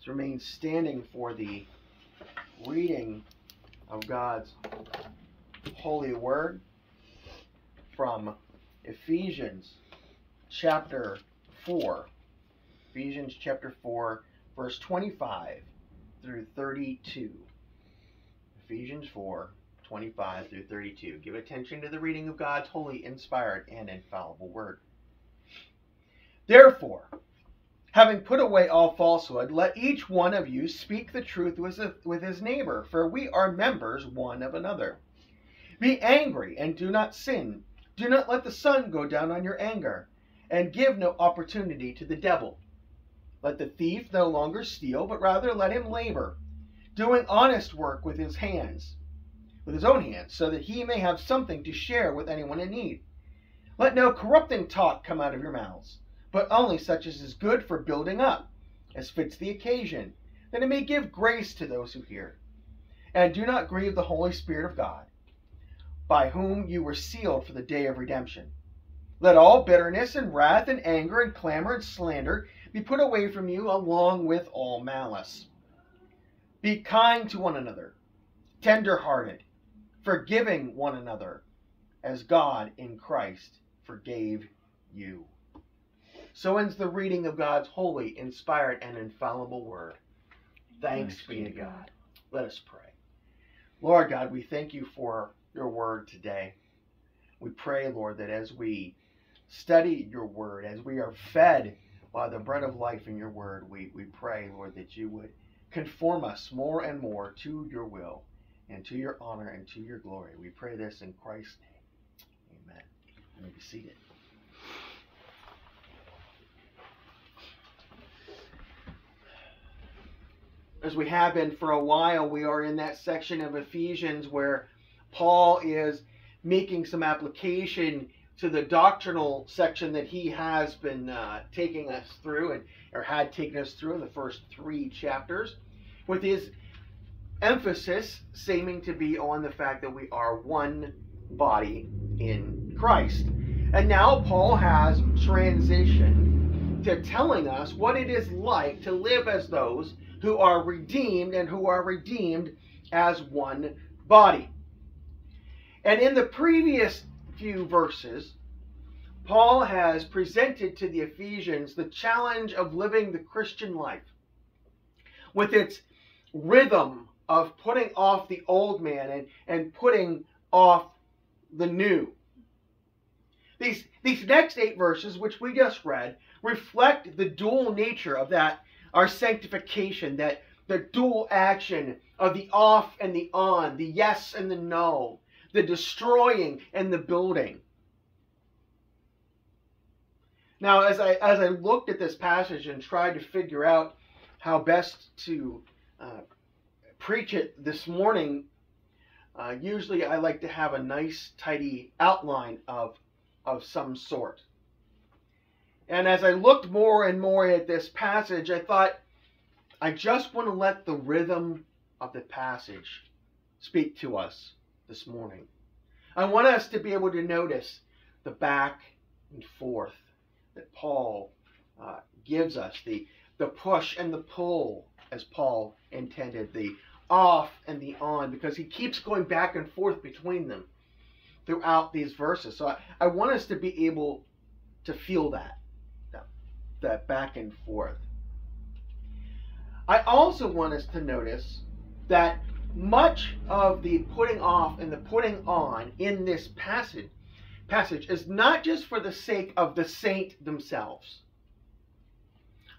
Let's remain standing for the reading of God's holy word from Ephesians chapter 4. Ephesians chapter 4, verse 25 through 32. Ephesians 4, 25 through 32. Give attention to the reading of God's holy, inspired, and infallible word. Therefore, having put away all falsehood, let each one of you speak the truth with his neighbor, for we are members one of another. Be angry and do not sin. Do not let the sun go down on your anger, and give no opportunity to the devil. Let the thief no longer steal, but rather let him labor, doing honest work with his hands, with his own hands, so that he may have something to share with anyone in need. Let no corrupting talk come out of your mouths but only such as is good for building up, as fits the occasion, that it may give grace to those who hear. And do not grieve the Holy Spirit of God, by whom you were sealed for the day of redemption. Let all bitterness and wrath and anger and clamor and slander be put away from you, along with all malice. Be kind to one another, tender hearted, forgiving one another, as God in Christ forgave you. So ends the reading of God's holy, inspired, and infallible word. Thanks, Thanks be to God. Let us pray. Lord God, we thank you for your word today. We pray, Lord, that as we study your word, as we are fed by the bread of life in your word, we, we pray, Lord, that you would conform us more and more to your will and to your honor and to your glory. We pray this in Christ's name. Amen. You may be seated. As we have been for a while, we are in that section of Ephesians where Paul is making some application to the doctrinal section that he has been uh, taking us through and or had taken us through in the first three chapters, with his emphasis seeming to be on the fact that we are one body in Christ. And now Paul has transitioned to telling us what it is like to live as those who are redeemed and who are redeemed as one body. And in the previous few verses, Paul has presented to the Ephesians the challenge of living the Christian life with its rhythm of putting off the old man and, and putting off the new. These, these next eight verses, which we just read, reflect the dual nature of that our sanctification, that the dual action of the off and the on, the yes and the no, the destroying and the building. Now, as I as I looked at this passage and tried to figure out how best to uh, preach it this morning, uh, usually I like to have a nice, tidy outline of of some sort. And as I looked more and more at this passage, I thought, I just want to let the rhythm of the passage speak to us this morning. I want us to be able to notice the back and forth that Paul uh, gives us, the, the push and the pull, as Paul intended, the off and the on, because he keeps going back and forth between them throughout these verses. So I, I want us to be able to feel that that back and forth. I also want us to notice that much of the putting off and the putting on in this passage passage is not just for the sake of the saint themselves.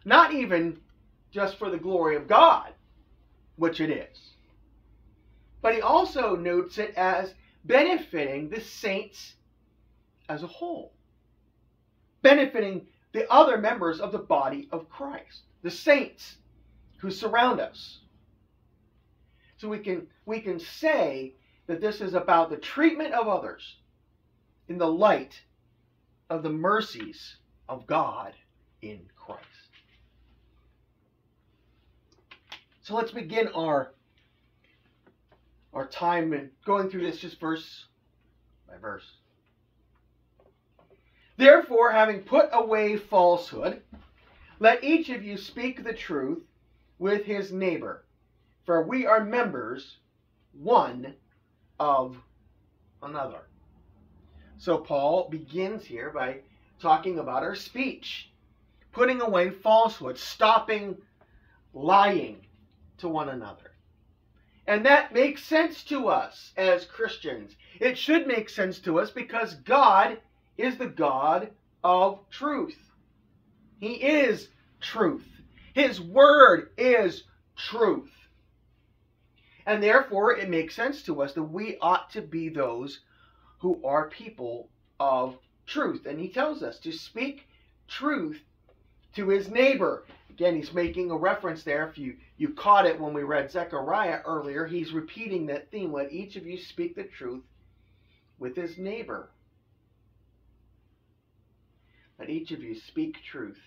Not even just for the glory of God, which it is. But he also notes it as benefiting the saints as a whole. Benefiting the other members of the body of Christ, the saints who surround us. So we can we can say that this is about the treatment of others in the light of the mercies of God in Christ. So let's begin our our time going through this just verse by verse. Therefore, having put away falsehood, let each of you speak the truth with his neighbor, for we are members one of another. So Paul begins here by talking about our speech, putting away falsehood, stopping lying to one another. And that makes sense to us as Christians. It should make sense to us because God is the God of truth. He is truth. His word is truth. And therefore, it makes sense to us that we ought to be those who are people of truth. And he tells us to speak truth to his neighbor. Again, he's making a reference there. If you, you caught it when we read Zechariah earlier, he's repeating that theme. Let each of you speak the truth with his neighbor. Let each of you speak truth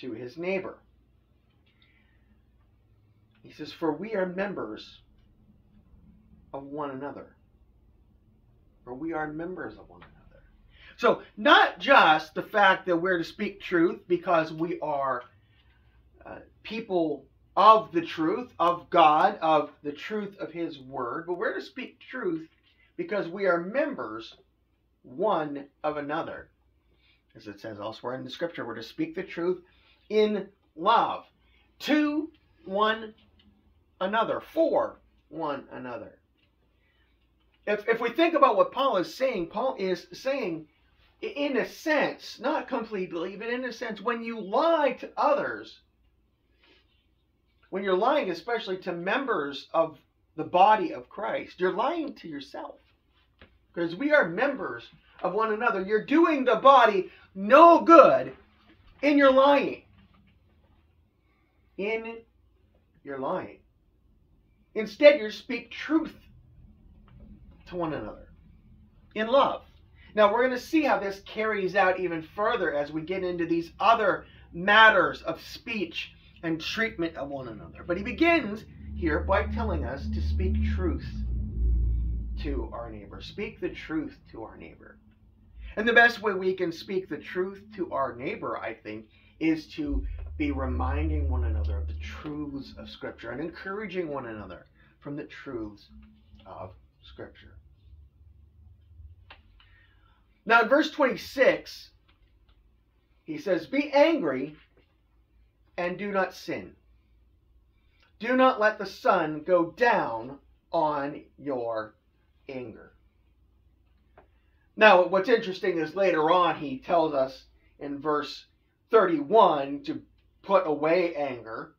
to his neighbor. He says, For we are members of one another for we are members of one another. So, not just the fact that we're to speak truth because we are uh, people of the truth, of God, of the truth of His Word, but we're to speak truth because we are members one of another. As it says elsewhere in the Scripture, we're to speak the truth in love to one another, for one another if, if we think about what Paul is saying, Paul is saying, in a sense, not completely, but in a sense, when you lie to others, when you're lying, especially to members of the body of Christ, you're lying to yourself. Because we are members of one another. You're doing the body no good in your lying. In your lying. Instead, you speak truth to one another in love. Now, we're going to see how this carries out even further as we get into these other matters of speech and treatment of one another. But he begins here by telling us to speak truth to our neighbor. Speak the truth to our neighbor. And the best way we can speak the truth to our neighbor, I think, is to be reminding one another of the truths of Scripture and encouraging one another from the truths of Scripture. Now, in verse 26, he says, Be angry and do not sin. Do not let the sun go down on your anger. Now, what's interesting is later on he tells us in verse 31 to put away anger.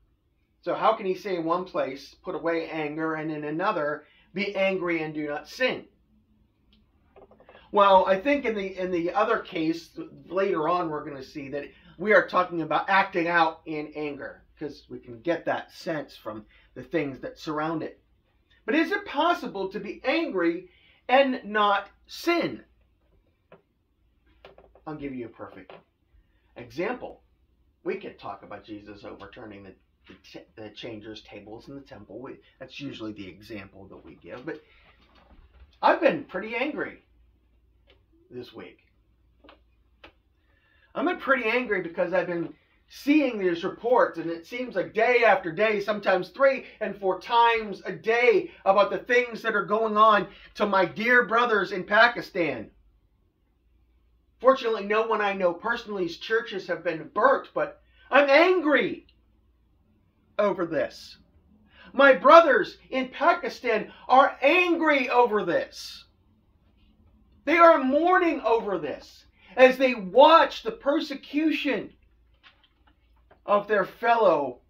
So, how can he say in one place, put away anger, and in another, be angry and do not sin? Well, I think in the in the other case later on we're going to see that we are talking about acting out in anger because we can get that sense from the things that surround it. But is it possible to be angry and not sin? I'll give you a perfect example. We could talk about Jesus overturning the, the, the changers' tables in the temple. We, that's usually the example that we give. But I've been pretty angry this week. I've been pretty angry because I've been seeing these reports, and it seems like day after day, sometimes three and four times a day, about the things that are going on to my dear brothers in Pakistan. Fortunately, no one I know personally's churches have been burnt, but I'm angry over this. My brothers in Pakistan are angry over this. They are mourning over this as they watch the persecution of their fellow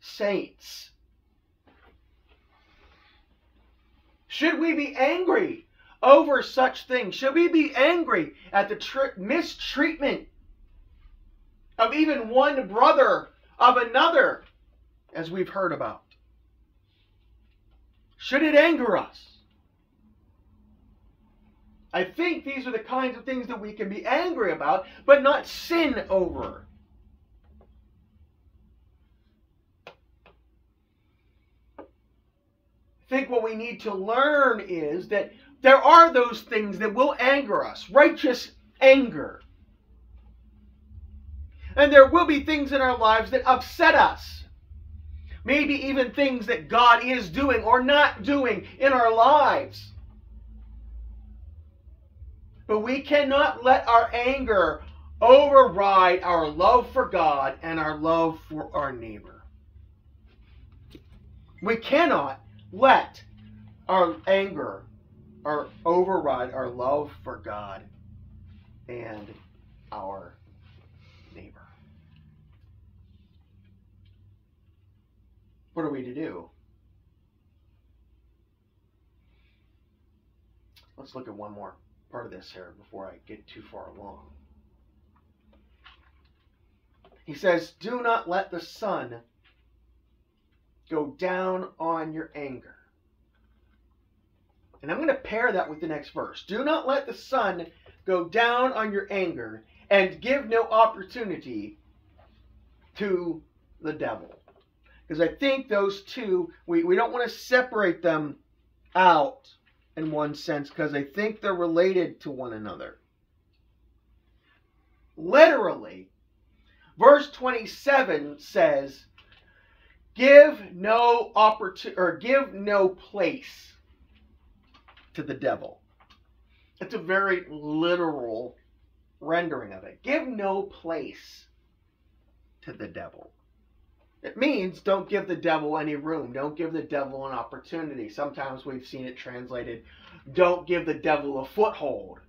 saints. Should we be angry over such things? Should we be angry at the mistreatment of even one brother of another, as we've heard about? Should it anger us? I think these are the kinds of things that we can be angry about, but not sin over. I think what we need to learn is that there are those things that will anger us, righteous anger. And there will be things in our lives that upset us, maybe even things that God is doing or not doing in our lives. But we cannot let our anger override our love for God and our love for our neighbor. We cannot let our anger or override our love for God and our neighbor. What are we to do? Let's look at one more part of this here before I get too far along. He says, Do not let the sun go down on your anger. And I'm going to pair that with the next verse. Do not let the sun go down on your anger and give no opportunity to the devil. Because I think those two, we, we don't want to separate them out in one sense because I think they're related to one another. Literally, verse 27 says, give no opportunity or give no place to the devil. It's a very literal rendering of it. Give no place to the devil. It means don't give the devil any room. Don't give the devil an opportunity. Sometimes we've seen it translated, don't give the devil a foothold.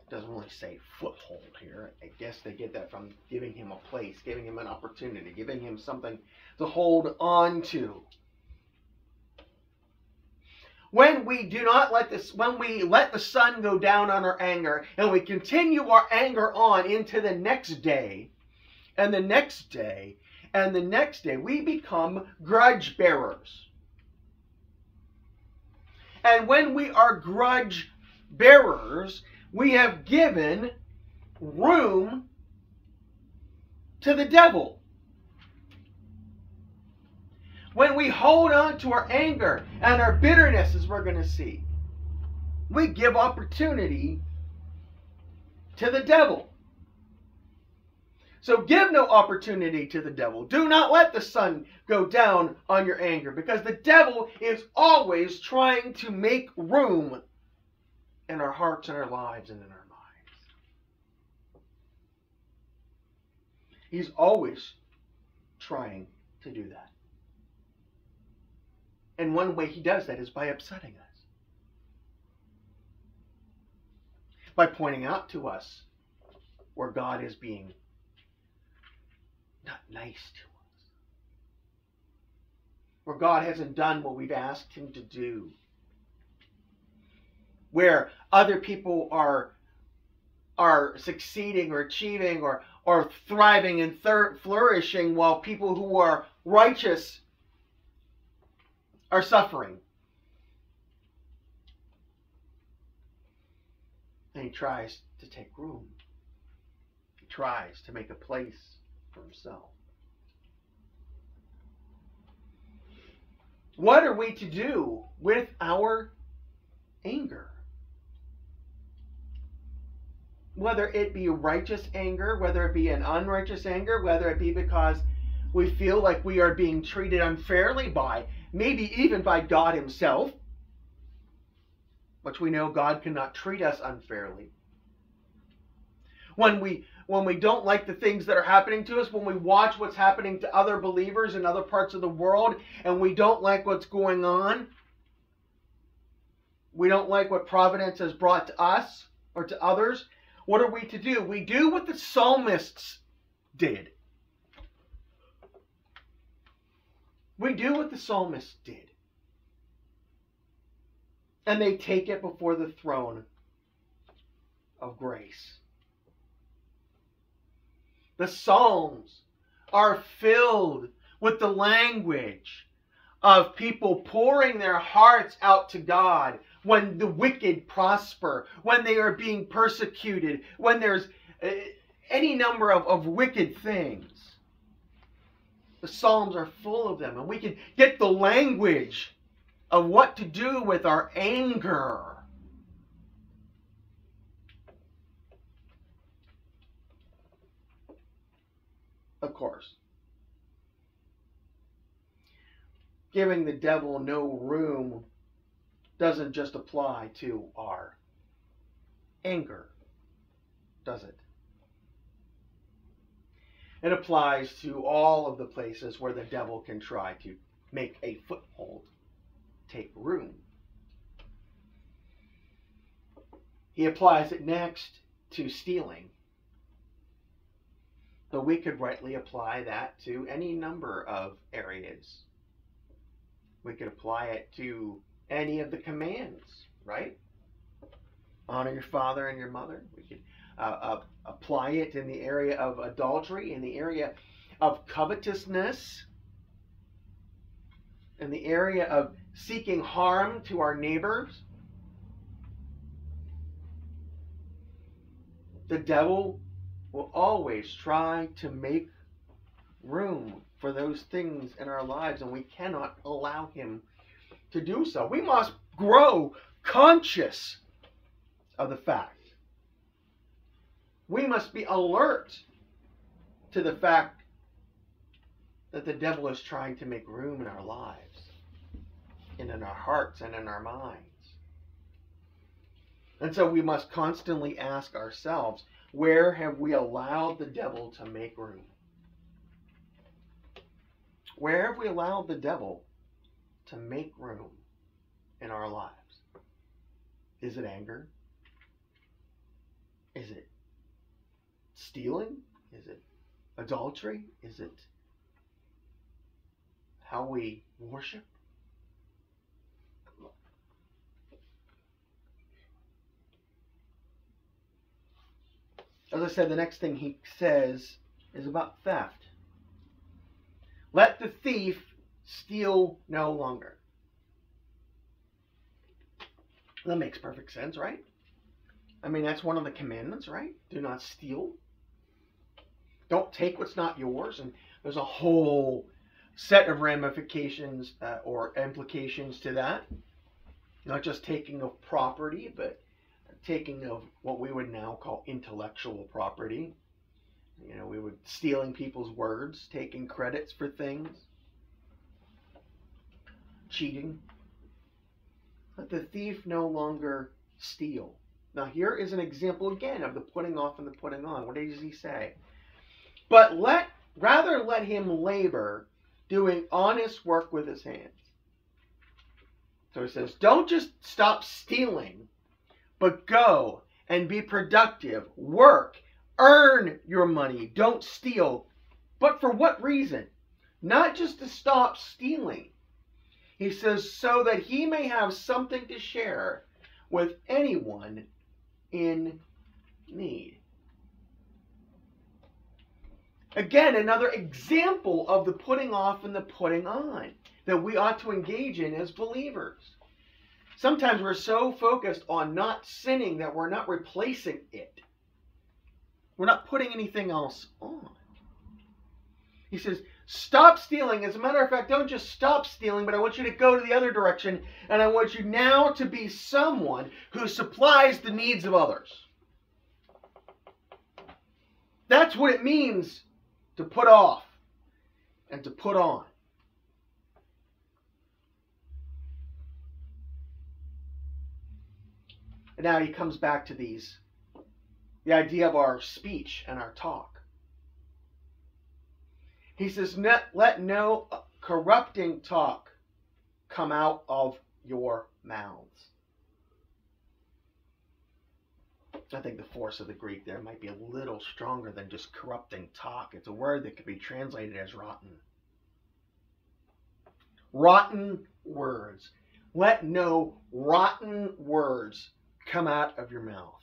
It doesn't really say foothold here. I guess they get that from giving him a place, giving him an opportunity, giving him something to hold on to when we do not let this when we let the sun go down on our anger and we continue our anger on into the next day and the next day and the next day we become grudge bearers. And when we are grudge bearers we have given room to the devil when we hold on to our anger and our bitterness, as we're going to see, we give opportunity to the devil. So give no opportunity to the devil. Do not let the sun go down on your anger because the devil is always trying to make room in our hearts and our lives and in our minds. He's always trying to do that. And one way he does that is by upsetting us. By pointing out to us where God is being not nice to us. Where God hasn't done what we've asked him to do. Where other people are are succeeding or achieving or, or thriving and flourishing while people who are righteous are suffering. And he tries to take room. He tries to make a place for himself. What are we to do with our anger? Whether it be righteous anger, whether it be an unrighteous anger, whether it be because we feel like we are being treated unfairly by maybe even by God Himself, which we know God cannot treat us unfairly. When we when we don't like the things that are happening to us, when we watch what's happening to other believers in other parts of the world, and we don't like what's going on, we don't like what providence has brought to us or to others, what are we to do? We do what the psalmists did. We do what the psalmist did. And they take it before the throne of grace. The Psalms are filled with the language of people pouring their hearts out to God when the wicked prosper, when they are being persecuted, when there's uh, any number of, of wicked things. The Psalms are full of them, and we can get the language of what to do with our anger. Of course. giving the devil no room doesn't just apply to our anger, does it? It applies to all of the places where the devil can try to make a foothold, take room. He applies it next to stealing. But we could rightly apply that to any number of areas. We could apply it to any of the commands, right? Honor your father and your mother. We could Uh, uh, apply it in the area of adultery, in the area of covetousness, in the area of seeking harm to our neighbors. The devil will always try to make room for those things in our lives, and we cannot allow him to do so. We must grow conscious of the fact. We must be alert to the fact that the devil is trying to make room in our lives and in our hearts and in our minds. And so we must constantly ask ourselves where have we allowed the devil to make room? Where have we allowed the devil to make room in our lives? Is it anger? Is it stealing? Is it adultery? Is it how we worship? As I said, the next thing he says is about theft. Let the thief steal no longer. That makes perfect sense, right? I mean, that's one of the commandments, right? Do not steal. Don't take what's not yours. And there's a whole set of ramifications uh, or implications to that. Not just taking of property, but taking of what we would now call intellectual property. You know, we would stealing people's words, taking credits for things, cheating. Let the thief no longer steal. Now, here is an example again of the putting off and the putting on. What does he say? But let rather let him labor doing honest work with his hands. So he says, don't just stop stealing but go and be productive. Work. Earn your money. Don't steal. But for what reason? Not just to stop stealing. He says, so that he may have something to share with anyone in need. Again, another example of the putting off and the putting on that we ought to engage in as believers. Sometimes we're so focused on not sinning that we're not replacing it. We're not putting anything else on. He says, stop stealing. As a matter of fact, don't just stop stealing, but I want you to go to the other direction, and I want you now to be someone who supplies the needs of others. That's what it means to put off and to put on. And now he comes back to these the idea of our speech and our talk. He says, Let no corrupting talk come out of your mouths. I think the force of the Greek there might be a little stronger than just corrupting talk. It's a word that could be translated as rotten. Rotten words. Let no rotten words come out of your mouth.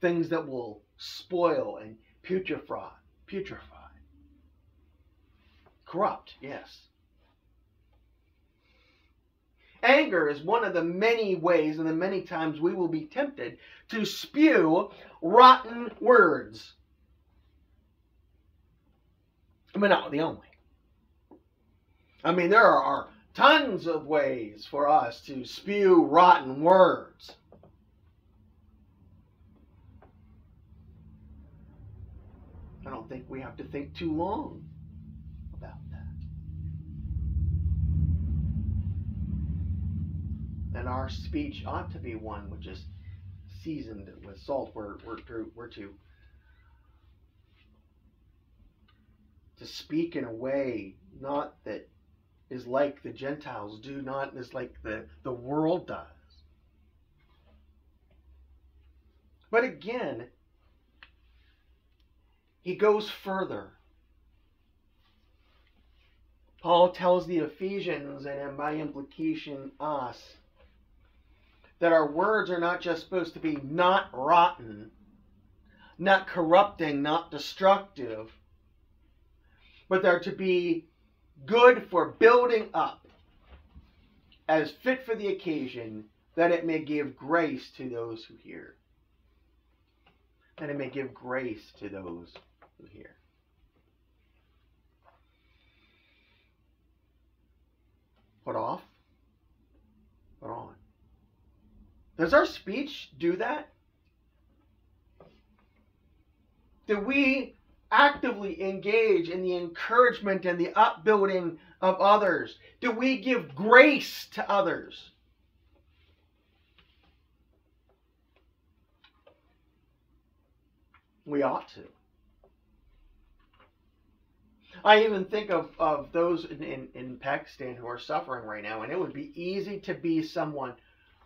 Things that will spoil and putrefy, putrefy. Corrupt, yes. Anger is one of the many ways and the many times we will be tempted to spew rotten words. I mean, not the only. I mean, there are tons of ways for us to spew rotten words. I don't think we have to think too long And our speech ought to be one which is seasoned with salt. We're, we're, we're to, to speak in a way not that is like the Gentiles do, not is like the, the world does. But again, he goes further. Paul tells the Ephesians, and by implication us, that our words are not just supposed to be not rotten, not corrupting, not destructive, but they're to be good for building up as fit for the occasion, that it may give grace to those who hear. That it may give grace to those who hear. Put off, put on. Does our speech do that? Do we actively engage in the encouragement and the upbuilding of others? Do we give grace to others? We ought to. I even think of, of those in, in, in Pakistan who are suffering right now, and it would be easy to be someone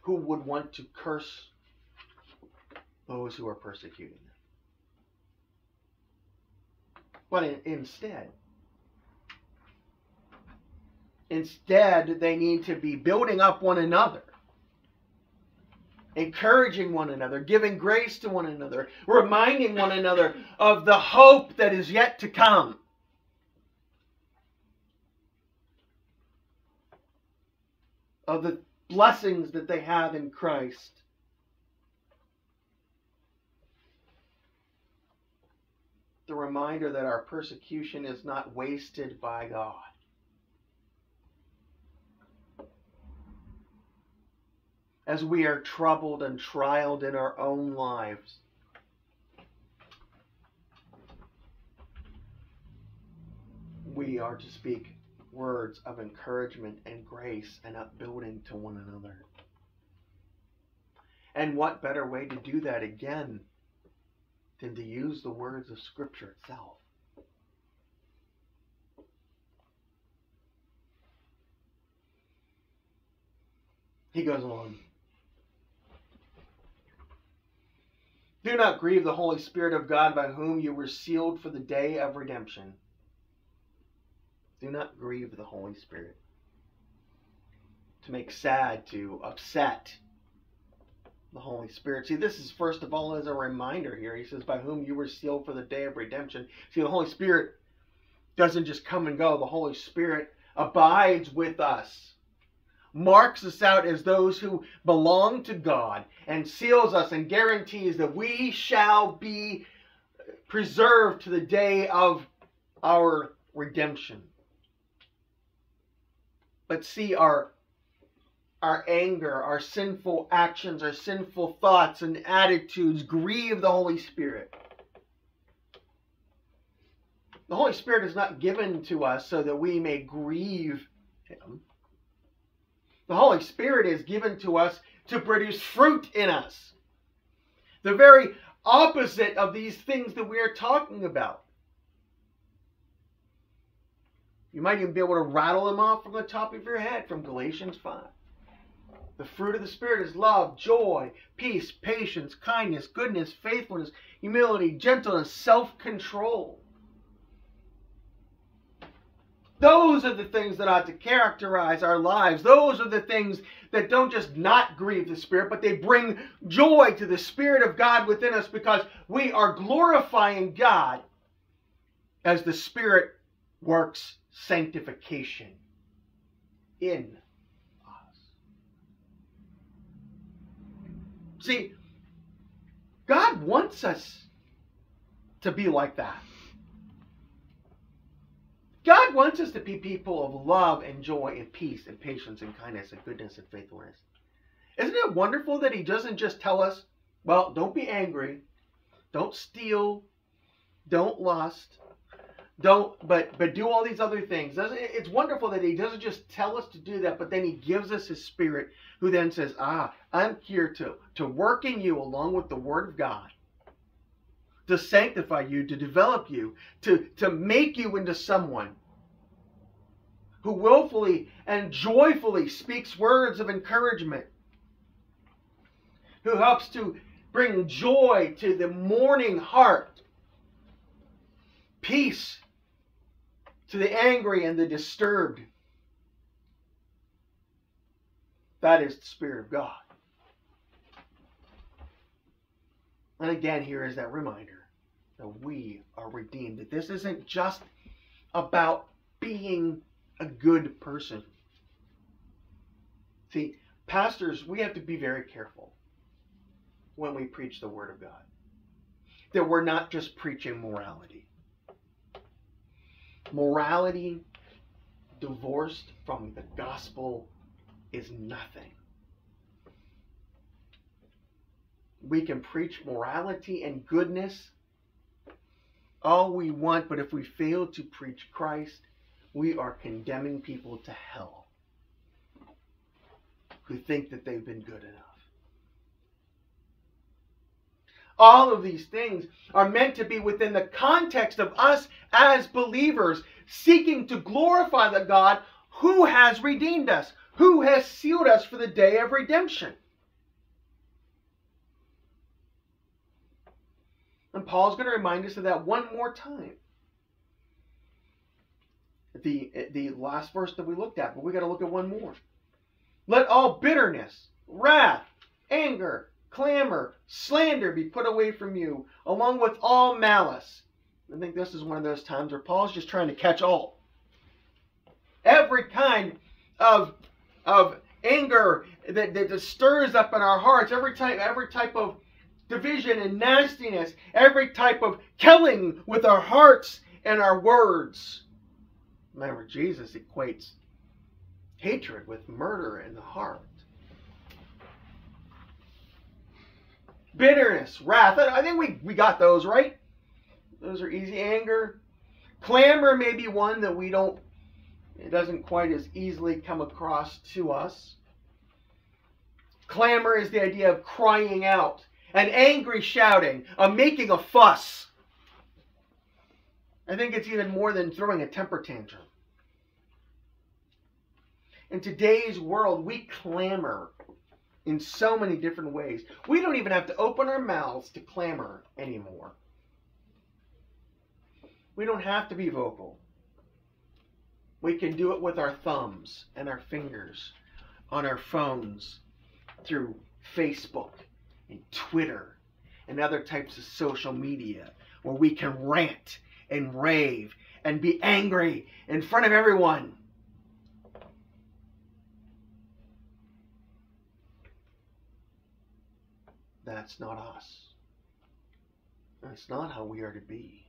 who would want to curse those who are persecuting them. But in, instead, instead, they need to be building up one another, encouraging one another, giving grace to one another, reminding one another of the hope that is yet to come. Of the blessings that they have in Christ. the reminder that our persecution is not wasted by God. As we are troubled and trialed in our own lives, we are to speak words of encouragement and grace and upbuilding to one another. And what better way to do that again than to use the words of Scripture itself. He goes on. Do not grieve the Holy Spirit of God by whom you were sealed for the day of redemption. Do not grieve the Holy Spirit. To make sad, to upset, the Holy Spirit. See, this is first of all as a reminder here. He says, by whom you were sealed for the day of redemption. See, the Holy Spirit doesn't just come and go, the Holy Spirit abides with us, marks us out as those who belong to God, and seals us and guarantees that we shall be preserved to the day of our redemption. But see, our our anger, our sinful actions, our sinful thoughts and attitudes grieve the Holy Spirit. The Holy Spirit is not given to us so that we may grieve Him. The Holy Spirit is given to us to produce fruit in us. The very opposite of these things that we are talking about. You might even be able to rattle them off from the top of your head from Galatians 5. The fruit of the Spirit is love, joy, peace, patience, kindness, goodness, faithfulness, humility, gentleness, self control. Those are the things that ought to characterize our lives. Those are the things that don't just not grieve the Spirit, but they bring joy to the Spirit of God within us because we are glorifying God as the Spirit works sanctification in us. See, God wants us to be like that. God wants us to be people of love and joy and peace and patience and kindness and goodness and faithfulness. Isn't it wonderful that He doesn't just tell us, well, don't be angry, don't steal, don't lust, don't but but do all these other things. Doesn't it's wonderful that he doesn't just tell us to do that but then he gives us his spirit who then says ah i'm here to to work in you along with the word of god to sanctify you to develop you to to make you into someone who willfully and joyfully speaks words of encouragement who helps to bring joy to the mourning heart peace to the angry and the disturbed. That is the Spirit of God. And again, here is that reminder that we are redeemed. That this isn't just about being a good person. See, pastors, we have to be very careful when we preach the Word of God. That we're not just preaching morality morality divorced from the gospel is nothing. We can preach morality and goodness all we want, but if we fail to preach Christ, we are condemning people to hell who think that they've been good enough. All of these things are meant to be within the context of us as believers seeking to glorify the God who has redeemed us, who has sealed us for the day of redemption. And Paul's going to remind us of that one more time. The, the last verse that we looked at, but we got to look at one more. Let all bitterness, wrath, anger, clamor, slander be put away from you, along with all malice. I think this is one of those times where Paul's just trying to catch all. Every kind of, of anger that, that stirs up in our hearts, every type, every type of division and nastiness, every type of killing with our hearts and our words. Remember, Jesus equates hatred with murder in the heart. Bitterness, wrath. I think we, we got those, right? Those are easy. Anger. Clamor may be one that we don't, it doesn't quite as easily come across to us. Clamor is the idea of crying out, an angry shouting, a making a fuss. I think it's even more than throwing a temper tantrum. In today's world, we clamor in so many different ways. We don't even have to open our mouths to clamor anymore. We don't have to be vocal. We can do it with our thumbs and our fingers on our phones through Facebook and Twitter and other types of social media where we can rant and rave and be angry in front of everyone That's not us. That's not how we are to be.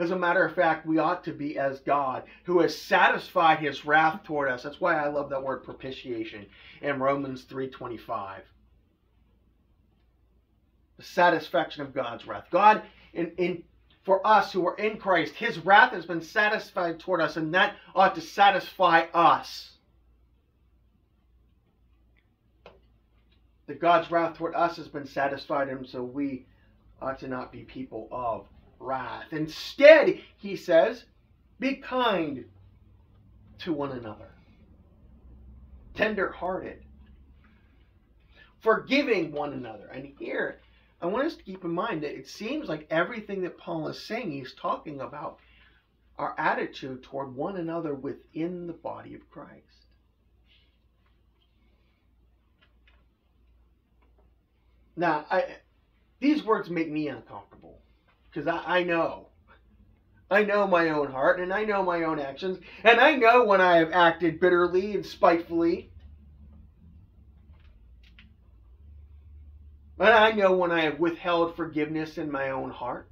As a matter of fact, we ought to be as God, who has satisfied his wrath toward us. That's why I love that word propitiation in Romans 3.25. The satisfaction of God's wrath. God, in, in for us who are in Christ, his wrath has been satisfied toward us, and that ought to satisfy us. That God's wrath toward us has been satisfied, and so we ought to not be people of wrath. Instead, he says, be kind to one another, tender hearted, forgiving one another. And here, I want us to keep in mind that it seems like everything that Paul is saying, he's talking about our attitude toward one another within the body of Christ. Now, I, these words make me uncomfortable because I, I know. I know my own heart and I know my own actions, and I know when I have acted bitterly and spitefully. And I know when I have withheld forgiveness in my own heart.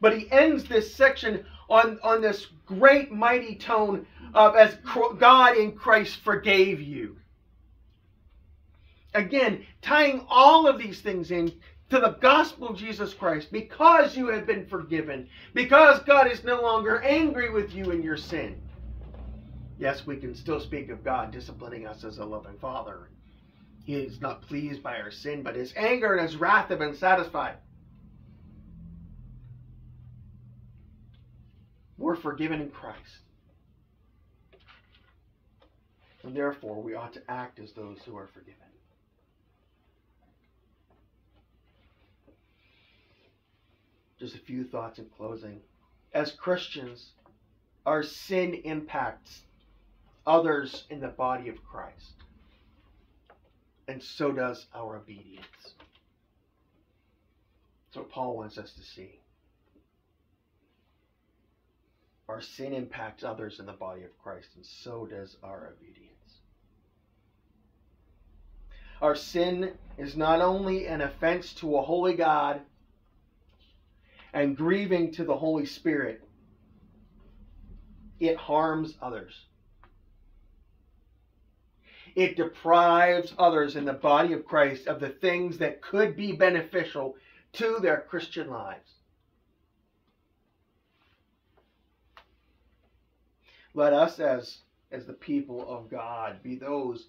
But he ends this section on, on this great, mighty tone of as God in Christ forgave you. Again, tying all of these things in to the gospel of Jesus Christ because you have been forgiven, because God is no longer angry with you in your sin. Yes, we can still speak of God disciplining us as a loving Father. He is not pleased by our sin, but his anger and his wrath have been satisfied. We're forgiven in Christ. And therefore, we ought to act as those who are forgiven. Just a few thoughts in closing. As Christians, our sin impacts others in the body of Christ, and so does our obedience. That's what Paul wants us to see. Our sin impacts others in the body of Christ, and so does our obedience. Our sin is not only an offense to a holy God and grieving to the Holy Spirit, it harms others. It deprives others in the body of Christ of the things that could be beneficial to their Christian lives. Let us, as, as the people of God, be those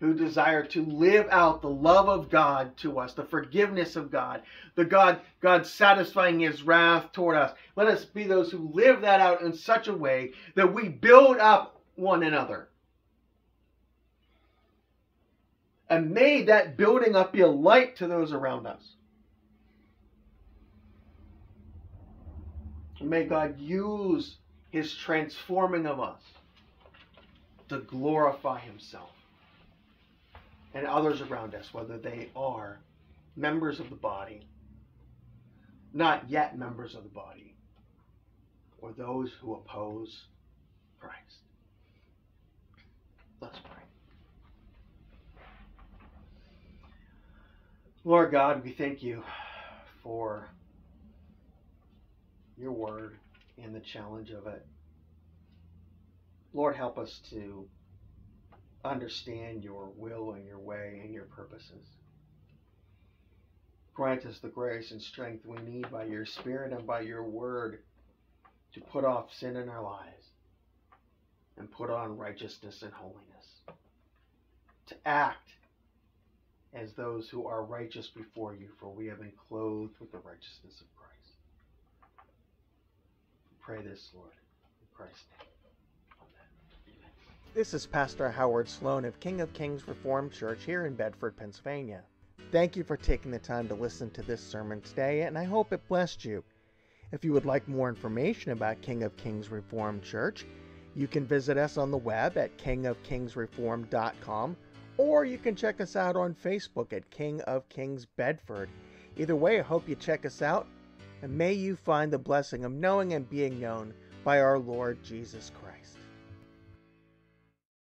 who desire to live out the love of God to us, the forgiveness of God, the God, God satisfying his wrath toward us. Let us be those who live that out in such a way that we build up one another. And may that building up be a light to those around us. May God use his transforming of us to glorify himself and others around us, whether they are members of the body, not yet members of the body, or those who oppose Christ. Let's pray. Lord God, we thank you for your word and the challenge of it. Lord, help us to understand your will and your way and your purposes. Grant us the grace and strength we need by your Spirit and by your word to put off sin in our lives and put on righteousness and holiness. To act as those who are righteous before you, for we have been clothed with the righteousness of Christ. We pray this, Lord, in Christ's name. This is Pastor Howard Sloan of King of Kings Reformed Church here in Bedford, Pennsylvania. Thank you for taking the time to listen to this sermon today, and I hope it blessed you. If you would like more information about King of Kings Reformed Church, you can visit us on the web at kingofkingsreformed.com or you can check us out on Facebook at King of Kings Bedford. Either way, I hope you check us out, and may you find the blessing of knowing and being known by our Lord Jesus Christ.